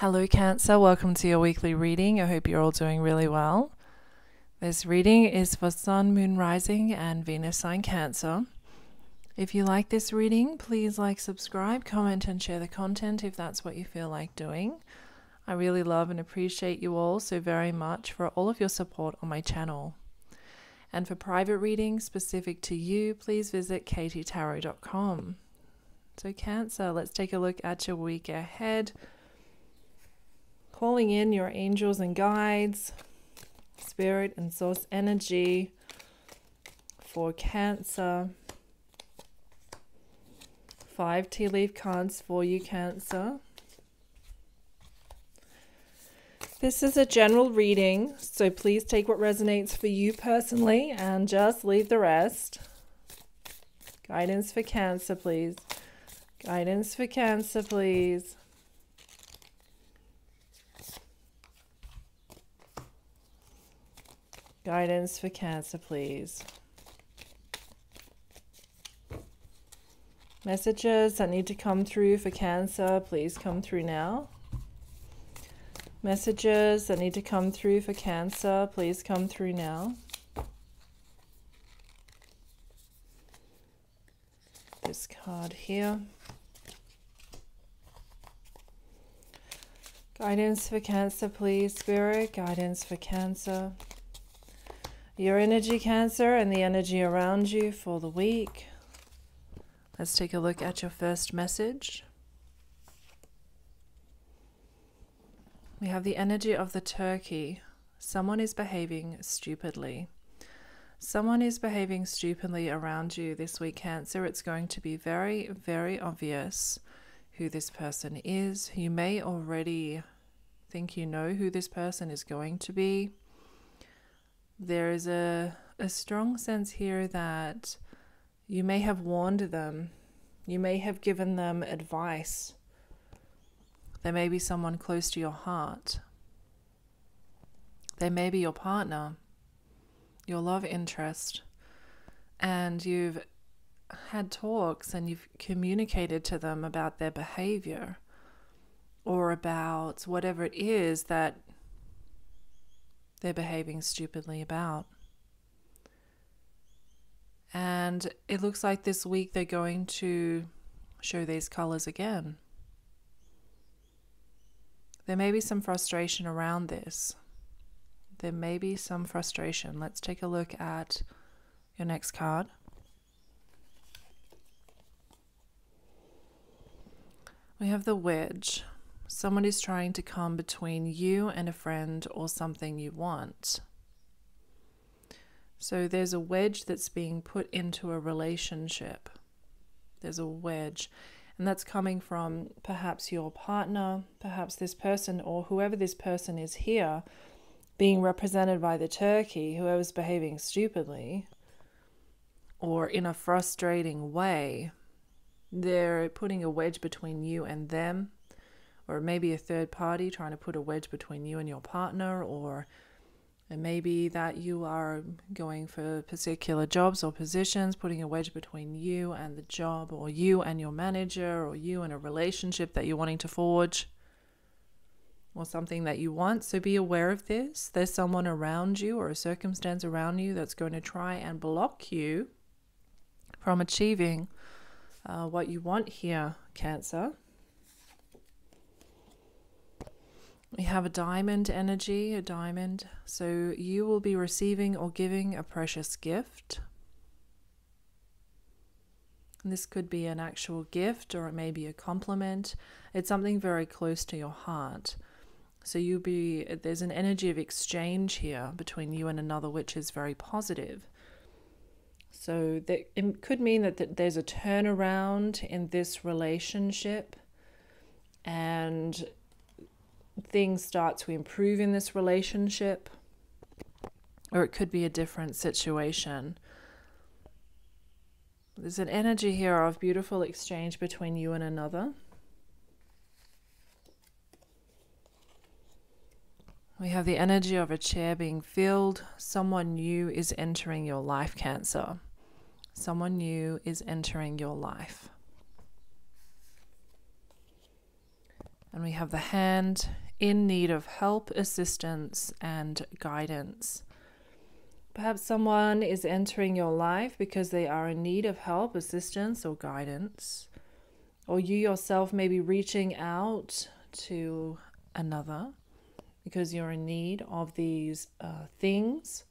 Hello, Cancer. Welcome to your weekly reading. I hope you're all doing really well. This reading is for Sun, Moon, Rising, and Venus sign Cancer. If you like this reading, please like, subscribe, comment, and share the content if that's what you feel like doing. I really love and appreciate you all so very much for all of your support on my channel. And for private readings specific to you, please visit katytarot.com. So, Cancer, let's take a look at your week ahead calling in your angels and guides, spirit and source energy for Cancer. Five tea leaf cards for you, Cancer. This is a general reading, so please take what resonates for you personally and just leave the rest. Guidance for Cancer, please. Guidance for Cancer, please. Guidance for Cancer, please. Messages that need to come through for Cancer, please come through now. Messages that need to come through for Cancer, please come through now. This card here. Guidance for Cancer, please, Spirit. Guidance for Cancer your energy, Cancer, and the energy around you for the week. Let's take a look at your first message. We have the energy of the turkey. Someone is behaving stupidly. Someone is behaving stupidly around you this week, Cancer. It's going to be very, very obvious who this person is. You may already think you know who this person is going to be there is a, a strong sense here that you may have warned them, you may have given them advice. There may be someone close to your heart. They may be your partner, your love interest, and you've had talks and you've communicated to them about their behavior or about whatever it is that they're behaving stupidly about. And it looks like this week they're going to show these colors again. There may be some frustration around this. There may be some frustration. Let's take a look at your next card. We have the wedge. Someone is trying to come between you and a friend or something you want. So there's a wedge that's being put into a relationship. There's a wedge. And that's coming from perhaps your partner, perhaps this person, or whoever this person is here, being represented by the turkey, whoever's behaving stupidly or in a frustrating way. They're putting a wedge between you and them or maybe a third party trying to put a wedge between you and your partner, or it may that you are going for particular jobs or positions, putting a wedge between you and the job, or you and your manager, or you and a relationship that you're wanting to forge, or something that you want. So be aware of this. There's someone around you or a circumstance around you that's going to try and block you from achieving uh, what you want here, Cancer. We have a diamond energy, a diamond. So you will be receiving or giving a precious gift. And this could be an actual gift or it may be a compliment. It's something very close to your heart. So you'll be there's an energy of exchange here between you and another which is very positive. So that it could mean that, that there's a turnaround in this relationship and things start to improve in this relationship, or it could be a different situation. There's an energy here of beautiful exchange between you and another. We have the energy of a chair being filled. Someone new is entering your life, Cancer. Someone new is entering your life. And we have the hand in need of help, assistance, and guidance. Perhaps someone is entering your life because they are in need of help, assistance, or guidance. Or you yourself may be reaching out to another because you're in need of these uh, things.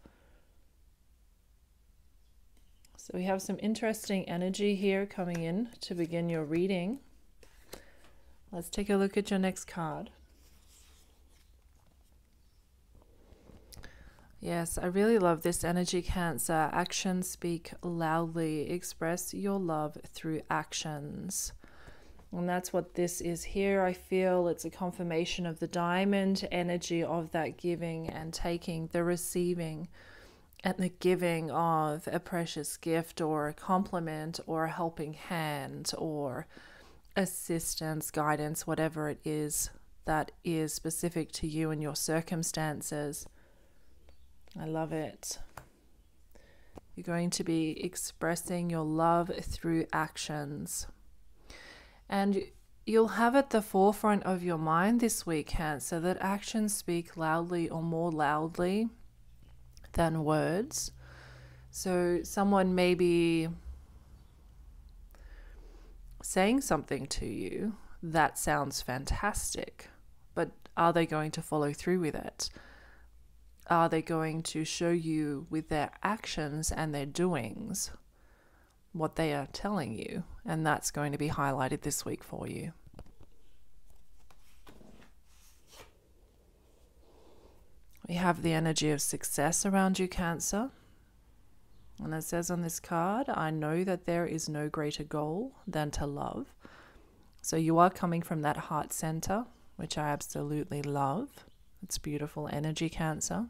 So we have some interesting energy here coming in to begin your reading. Let's take a look at your next card. Yes, I really love this energy, Cancer. Actions speak loudly. Express your love through actions. And that's what this is here. I feel it's a confirmation of the diamond energy of that giving and taking, the receiving and the giving of a precious gift or a compliment or a helping hand or assistance, guidance, whatever it is that is specific to you and your circumstances. I love it. You're going to be expressing your love through actions. And you'll have at the forefront of your mind this week, Cancer, that actions speak loudly or more loudly than words. So someone may be saying something to you that sounds fantastic, but are they going to follow through with it? Are they going to show you with their actions and their doings what they are telling you? And that's going to be highlighted this week for you. We have the energy of success around you, Cancer. And it says on this card, I know that there is no greater goal than to love. So you are coming from that heart center, which I absolutely love. It's beautiful energy, Cancer.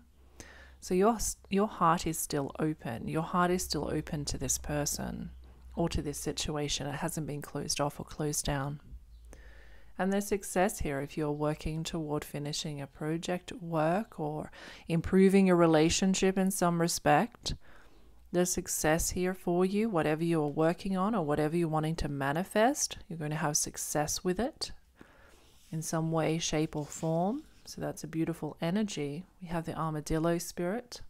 So your your heart is still open. Your heart is still open to this person or to this situation. It hasn't been closed off or closed down. And there's success here if you're working toward finishing a project work or improving a relationship in some respect. There's success here for you, whatever you're working on or whatever you're wanting to manifest. You're going to have success with it in some way, shape, or form. So that's a beautiful energy. We have the armadillo spirit.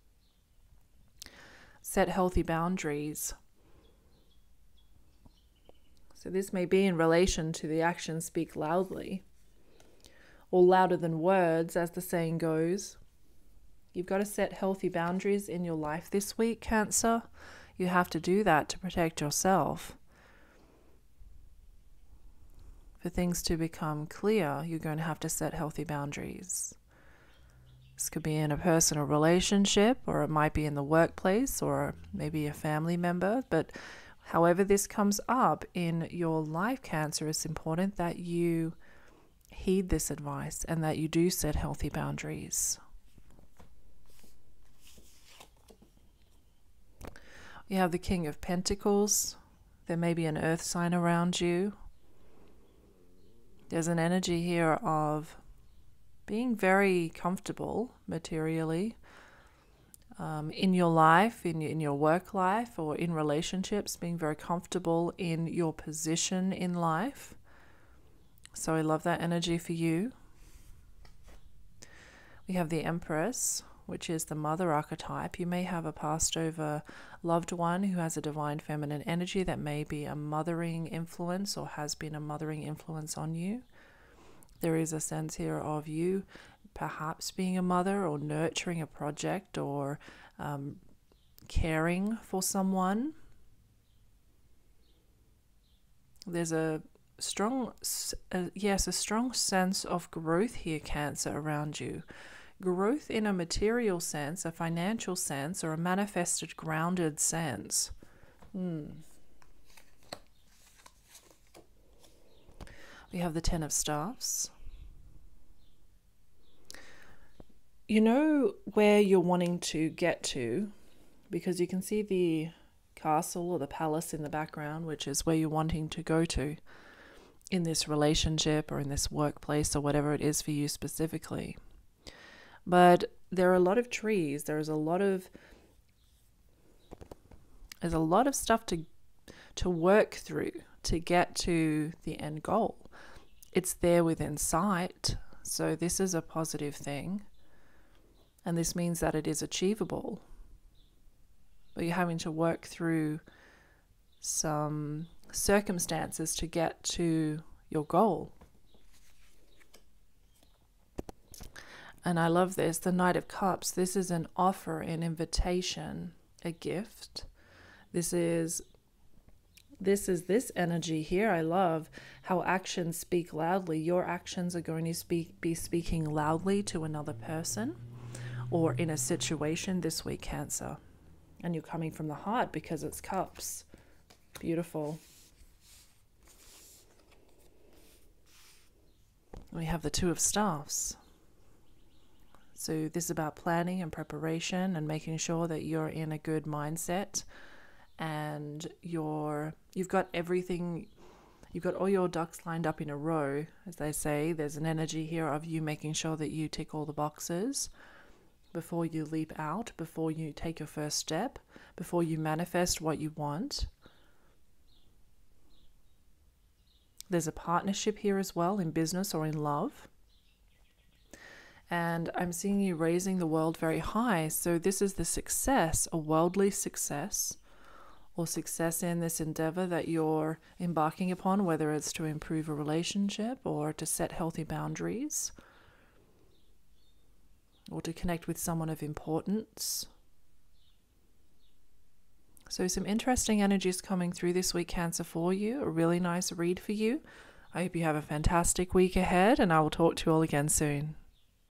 Set healthy boundaries so this may be in relation to the actions speak loudly, or louder than words, as the saying goes. You've got to set healthy boundaries in your life this week, Cancer. You have to do that to protect yourself. For things to become clear, you're going to have to set healthy boundaries. This could be in a personal relationship, or it might be in the workplace, or maybe a family member, but However, this comes up in your life cancer, it's important that you heed this advice and that you do set healthy boundaries. You have the King of Pentacles. There may be an earth sign around you. There's an energy here of being very comfortable materially, um, in your life, in, in your work life, or in relationships, being very comfortable in your position in life. So I love that energy for you. We have the Empress, which is the mother archetype. You may have a passed over loved one who has a divine feminine energy that may be a mothering influence or has been a mothering influence on you. There is a sense here of you perhaps being a mother or nurturing a project or um, caring for someone. There's a strong, uh, yes, a strong sense of growth here, Cancer, around you. Growth in a material sense, a financial sense, or a manifested, grounded sense. Hmm. We have the Ten of Staffs. you know where you're wanting to get to because you can see the castle or the palace in the background, which is where you're wanting to go to in this relationship or in this workplace or whatever it is for you specifically. But there are a lot of trees, there's a lot of there's a lot of stuff to to work through to get to the end goal. it's there within sight. So this is a positive thing. And this means that it is achievable. But you're having to work through some circumstances to get to your goal. And I love this the Knight of Cups. This is an offer, an invitation, a gift. This is this is this energy here. I love how actions speak loudly. Your actions are going to speak be speaking loudly to another person or in a situation this week, Cancer. And you're coming from the heart because it's cups. Beautiful. We have the Two of Staffs. So, this is about planning and preparation and making sure that you're in a good mindset and you're you've got everything you've got all your ducks lined up in a row as they say. There's an energy here of you making sure that you tick all the boxes before you leap out before you take your first step before you manifest what you want. There's a partnership here as well in business or in love and I'm seeing you raising the world very high. So, this is the success, a worldly success or success in this endeavor that you're embarking upon, whether it's to improve a relationship or to set healthy boundaries or to connect with someone of importance. So, some interesting energies coming through this week, Cancer, for you. A really nice read for you. I hope you have a fantastic week ahead, and I will talk to you all again soon.